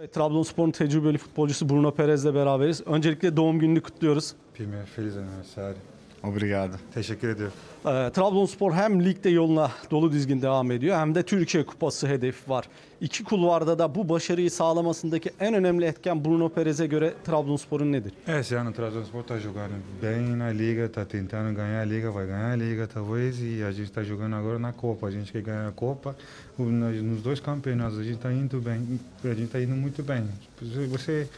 Evet, Trabzonspor'un tecrübeli futbolcusu Bruno Perez'le beraberiz. Öncelikle doğum gününü kutluyoruz. Primeiro, feliz aniversário. Obrigado. Teşekkür ediyorum. Ee, Trabzonspor hem ligde yoluna dolu dizgin devam ediyor hem de Türkiye Kupası hedefi var. İki kulvarda da bu başarıyı sağlamasındaki en önemli etken Bruno Perez'e göre Trabzonspor'un nedir? É, esse ano o Trabzonspor está jogando bem na Liga, está tentando ganhar a Liga, vai ganhar a Liga talvez, e a gente está jogando agora na Copa. A gente quer ganhar a Copa. Nos dois campeonatos a gente está indo bem, a gente está indo muito bem. Você-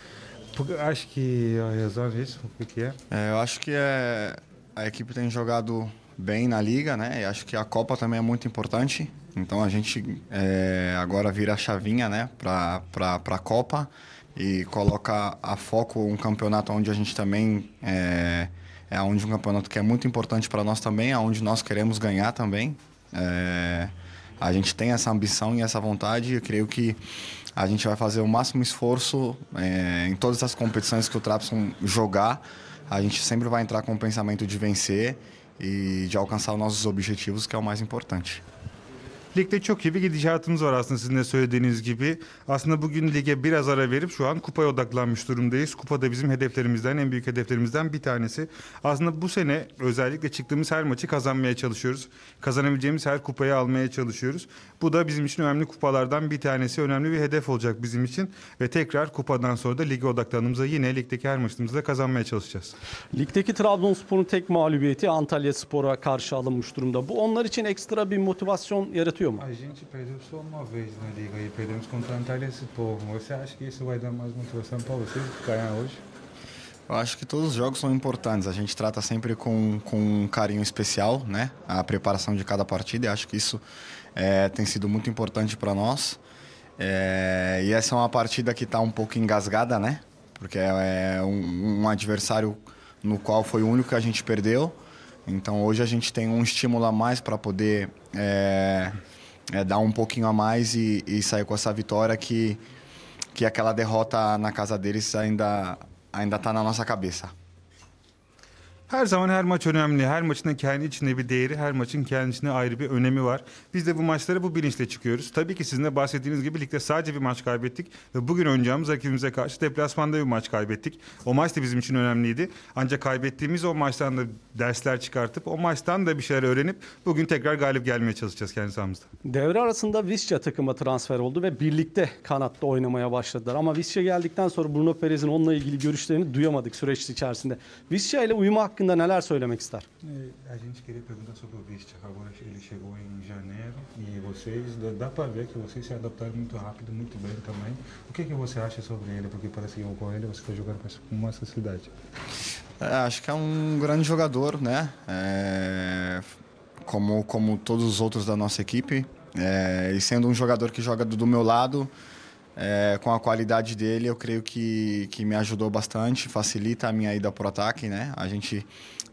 acha que a razão é isso? O que que é? É, eu acho que é, a equipe tem jogado bem na liga, né? E acho que a Copa também é muito importante. Então a gente é, agora vira a chavinha, né? Para a Copa e coloca a foco um campeonato onde a gente também é, é onde um campeonato que é muito importante para nós também, aonde nós queremos ganhar também. É, a gente tem essa ambição e essa vontade. Eu creio que a gente vai fazer o máximo esforço é, em todas as competições que o Trabzon jogar. A gente sempre vai entrar com o pensamento de vencer e de alcançar os nossos objetivos, que é o mais importante. Ligde çok iyi bir gidişatımız var aslında sizin de söylediğiniz gibi. Aslında bugün lige biraz ara verip şu an kupaya odaklanmış durumdayız. Kupa da bizim hedeflerimizden, en büyük hedeflerimizden bir tanesi. Aslında bu sene özellikle çıktığımız her maçı kazanmaya çalışıyoruz. Kazanabileceğimiz her kupayı almaya çalışıyoruz. Bu da bizim için önemli kupalardan bir tanesi, önemli bir hedef olacak bizim için. Ve tekrar kupadan sonra da lige odaklandığımızda yine ligdeki her maçımızda kazanmaya çalışacağız. Ligdeki Trabzonspor'un tek mağlubiyeti Antalya Spor'a karşı alınmış durumda. Bu onlar için ekstra bir motivasyon yaratıyor A gente perdeu só uma vez na liga e perdemos contra a Antalya Spor. Você acha que isso vai dar mais motivação para vocês ganhar hoje? Eu acho que todos os jogos são importantes. A gente trata sempre com, com um carinho especial, né? A preparação de cada partida. E acho que isso é, tem sido muito importante para nós. É, e essa é uma partida que está um pouco engasgada, né? Porque é um, um adversário no qual foi o único que a gente perdeu. Então hoje a gente tem um estímulo a mais para poder é, é, dar um pouquinho a mais e, e sair com essa vitória que, que aquela derrota na casa deles ainda ainda está na nossa cabeça. Her zaman her maç önemli. Her maçın kendi içinde bir değeri, her maçın kendi içinde ayrı bir önemi var. Biz de bu maçlara bu bilinçle çıkıyoruz. Tabii ki sizin de bahsettiğiniz gibi ligde sadece bir maç kaybettik. Ve bugün oynayacağımız rakibimize karşı deplasmanda bir maç kaybettik. O maç da bizim için önemliydi. Ancak kaybettiğimiz o maçtan da dersler çıkartıp o maçtan da bir şeyler öğrenip bugün tekrar galip gelmeye çalışacağız kendi sahamızda. Devre arasında Visca takıma transfer oldu ve birlikte kanatta oynamaya başladılar. Ama Visca geldikten sonra Bruno Perez'in onunla ilgili görüşlerini duyamadık süreç içerisinde. Visca ile uyumu hakkında neler söylemek ister? A gente queria perguntar sobre o Vista. Agora ele chegou em janeiro e vocês, dá- para ver que vocês se adaptaram muito rápido, muito bem também. O que, que você acha sobre ele? Porque parece que com ele você está jogando com uma facilidade. É, acho que é um grande jogador, né? É, como, como todos os outros da nossa equipe. É, e sendo um jogador que joga do, do meu lado, é, com a qualidade dele, eu creio que, que me ajudou bastante, facilita a minha ida para o ataque, né? A gente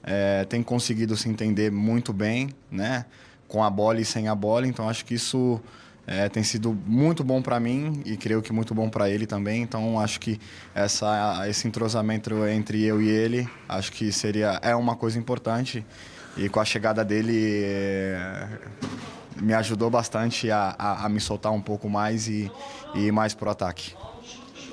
é, tem conseguido se entender muito bem, né? Com a bola e sem a bola, então acho que isso é, tem sido muito bom para mim e creio que muito bom para ele também. Então acho que essa, esse entrosamento entre eu e ele, acho que seria é uma coisa importante e com a chegada dele é, me ajudou bastante a, a, a me soltar um pouco mais e, e ir mais pro ataque.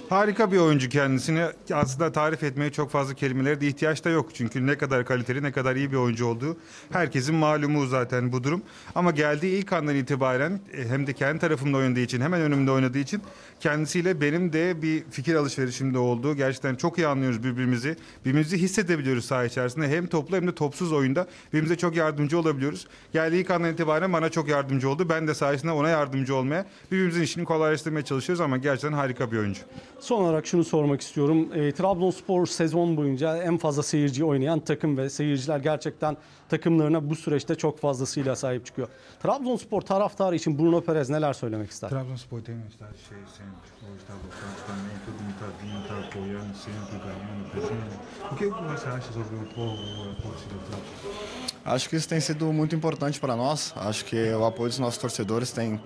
Harika bir oyuncu kendisini aslında tarif etmeye çok fazla kelimelere de ihtiyaç da yok. Çünkü ne kadar kaliteli ne kadar iyi bir oyuncu olduğu herkesin malumu zaten bu durum. Ama geldiği ilk andan itibaren e, hem de kendi tarafımda oynadığı için hemen önümde oynadığı için kendisiyle benim de bir fikir alışverişimde oldu. Gerçekten çok iyi anlıyoruz birbirimizi. Birbirimizi hissedebiliyoruz saha içerisinde. Hem toplu hem de topsuz oyunda birbirimize çok yardımcı olabiliyoruz. Geldiği ilk andan itibaren bana çok yardımcı oldu. Ben de sayesinde ona yardımcı olmaya, birbirimizin işini kolaylaştırmaya çalışıyoruz ama gerçekten harika bir oyuncu. Son olarak şunu sormak istiyorum. E, Trabzonspor sezon boyunca en fazla seyirci oynayan takım ve seyirciler gerçekten takımlarına bu süreçte çok fazlasıyla sahip çıkıyor. Trabzonspor taraftarı için Bruno Perez neler söylemek ister? Trabzonspor tem um estádio cheio sempre. Hoje está lotado também, todo mundo está apoiando sempre, ganhando, presente. O que você acha sobre o povo, a torcida do Trabzon? Acho que isso tem sido muito importante para nós. Acho que o apoio dos nossos torcedores tem,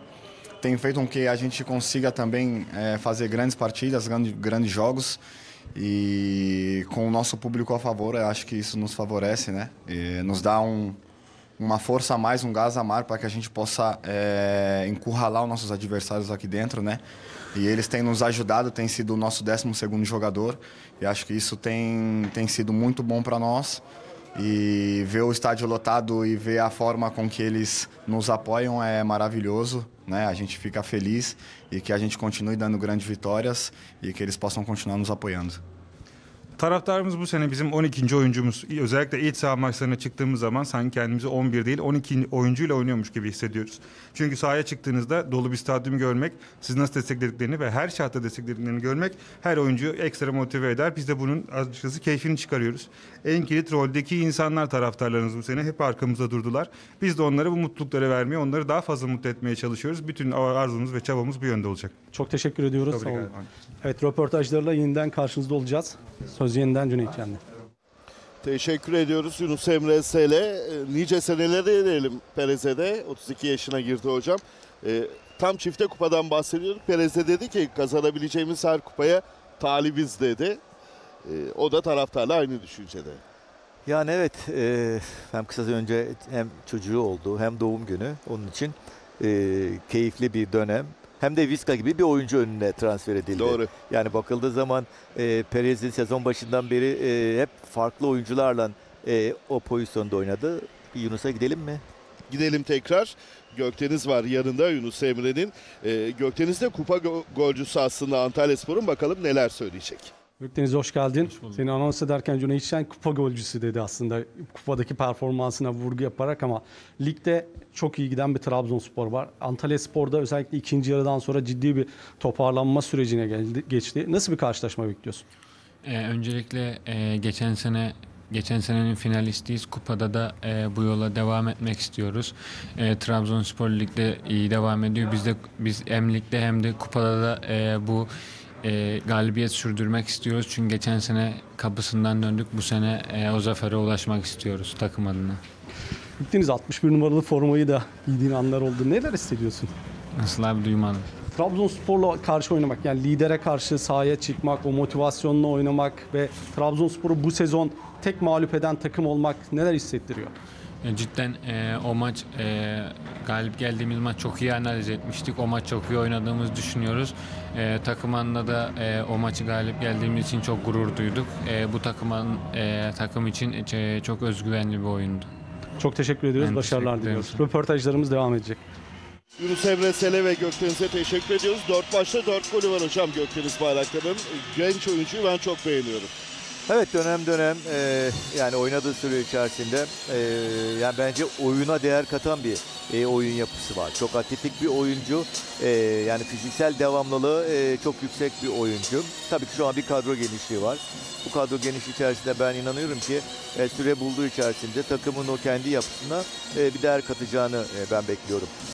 tem feito com que a gente consiga também eh, fazer grandes partidas, grandes, grandes jogos. E com o nosso público a favor, eu acho que isso nos favorece, né? E nos dá um, uma força a mais, um gás a mais para que a gente possa é, encurralar os nossos adversários aqui dentro, né? E eles têm nos ajudado, tem sido o nosso 12 segundo jogador e acho que isso tem, tem sido muito bom para nós. E ver o estádio lotado e ver a forma com que eles nos apoiam é maravilhoso, né? A gente fica feliz e que a gente continue dando grandes vitórias e que eles possam continuar nos apoiando. Taraftarımız bu sene bizim 12. oyuncumuz. Özellikle iç saha maçlarına çıktığımız zaman sanki kendimizi 11 değil 12 oyuncuyla oynuyormuş gibi hissediyoruz. Çünkü sahaya çıktığınızda dolu bir stadyum görmek, siz nasıl desteklediklerini ve her şartta desteklediklerini görmek her oyuncuyu ekstra motive eder. Biz de bunun açıkçası keyfini çıkarıyoruz. En kilit roldeki insanlar taraftarlarımız bu sene hep arkamızda durdular. Biz de onlara bu mutlulukları vermeye, onları daha fazla mutlu etmeye çalışıyoruz. Bütün arzumuz ve çabamız bu yönde olacak. Çok teşekkür ediyoruz. Sağ olun. Evet röportajlarla yeniden karşınızda olacağız. Söz yeniden Cüneyt Can'da. Teşekkür ediyoruz Yunus Emre Sele. E, Nice senelere edelim Perez'e 32 yaşına girdi hocam. E, tam çifte kupadan bahsediyorduk. Perez de dedi ki kazanabileceğimiz her kupaya talibiz dedi. E, o da taraftarla aynı düşüncede. Yani evet e, hem kısa önce hem çocuğu oldu hem doğum günü onun için e, keyifli bir dönem. Hem de Vizca gibi bir oyuncu önüne transfer edildi. Doğru. Yani bakıldığı zaman e, Perez'in sezon başından beri e, hep farklı oyuncularla e, o pozisyonda oynadı. Yunus'a gidelim mi? Gidelim tekrar. Gökdeniz var yanında Yunus Emre'nin. E, Gökdeniz de kupa go- golcüsü aslında Antalya Spor'un. Bakalım neler söyleyecek. Gökdeniz hoş geldin. Seni anons ederken Cüneyt Şen kupa golcüsü dedi aslında. Kupadaki performansına vurgu yaparak ama ligde çok iyi giden bir Trabzonspor var. Antalya Spor'da özellikle ikinci yarıdan sonra ciddi bir toparlanma sürecine geldi, geçti. Nasıl bir karşılaşma bekliyorsun? Ee, öncelikle e, geçen sene geçen senenin finalistiyiz. Kupada da e, bu yola devam etmek istiyoruz. E, Trabzonspor ligde iyi devam ediyor. Biz de biz hem ligde hem de kupada da e, bu e, galibiyet sürdürmek istiyoruz. Çünkü geçen sene kapısından döndük. Bu sene e, o zafere ulaşmak istiyoruz takım adına. Gökdeniz 61 numaralı formayı da giydiğin anlar oldu. Neler hissediyorsun? Nasıl abi duymadım. Trabzonspor'la karşı oynamak yani lidere karşı sahaya çıkmak, o motivasyonla oynamak ve Trabzonspor'u bu sezon tek mağlup eden takım olmak neler hissettiriyor? E, Cidden e, o maç e, galip geldiğimiz maç çok iyi analiz etmiştik. O maç çok iyi oynadığımızı düşünüyoruz. E, takımanda da e, o maçı galip geldiğimiz için çok gurur duyduk. E, bu takımın e, takım için e, çok özgüvenli bir oyundu. Çok teşekkür ediyoruz. Ben Başarılar teşekkür ederim. diliyoruz. Röportajlarımız devam edecek. Yunus Emre Sele ve Gökdeniz'e teşekkür ediyoruz. 4 maçta 4 golü var hocam Gökdeniz Bayraktar'ın. Genç oyuncuyu ben çok beğeniyorum. Evet dönem dönem e, yani oynadığı süre içerisinde e, yani bence oyuna değer katan bir e, oyun yapısı var. Çok atletik bir oyuncu. E, yani fiziksel devamlılığı e, çok yüksek bir oyuncu. Tabii ki şu an bir kadro genişliği var. Bu kadro geniş içerisinde ben inanıyorum ki e, süre bulduğu içerisinde takımın o kendi yapısına e, bir değer katacağını e, ben bekliyorum.